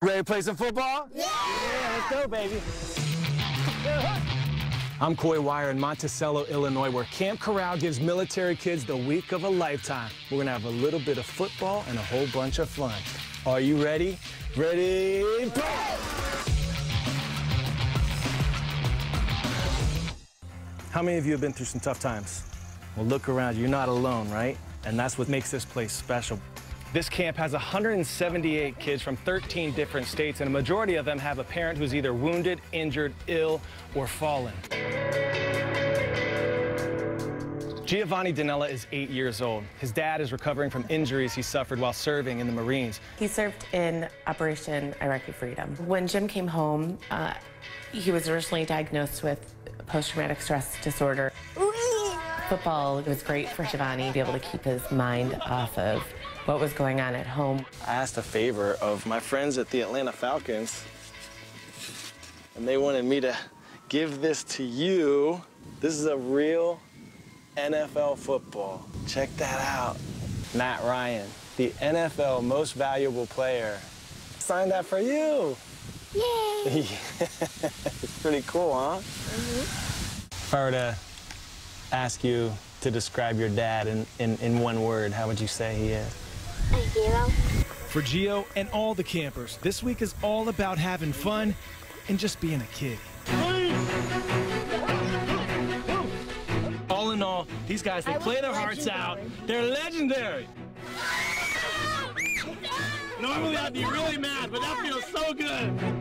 Ready to play some football? Yeah! Yeah, let's go, baby. I'm Coy Wire in Monticello, Illinois, where Camp Corral gives military kids the week of a lifetime. We're gonna have a little bit of football and a whole bunch of fun. Are you ready? Ready, play! How many of you have been through some tough times? Well, look around. You're not alone, right? And that's what makes this place special. This camp has 178 kids from 13 different states, and a majority of them have a parent who's either wounded, injured, ill, or fallen. Giovanni Danella is eight years old. His dad is recovering from injuries he suffered while serving in the Marines. He served in Operation Iraqi Freedom. When Jim came home, uh, he was originally diagnosed with post-traumatic stress disorder. Football it was great for Giovanni to be able to keep his mind off of what was going on at home. I asked a favor of my friends at the Atlanta Falcons, and they wanted me to give this to you. This is a real NFL football. Check that out. Matt Ryan, the NFL most valuable player. Signed that for you. Yay! it's pretty cool, huh? Mm -hmm. If I were to ask you to describe your dad in, in, in one word, how would you say he is? A hero. For Gio and all the campers, this week is all about having fun and just being a kid. All in all, these guys, they play their hearts out. They're legendary. Normally I'd be really mad, but that feels so good.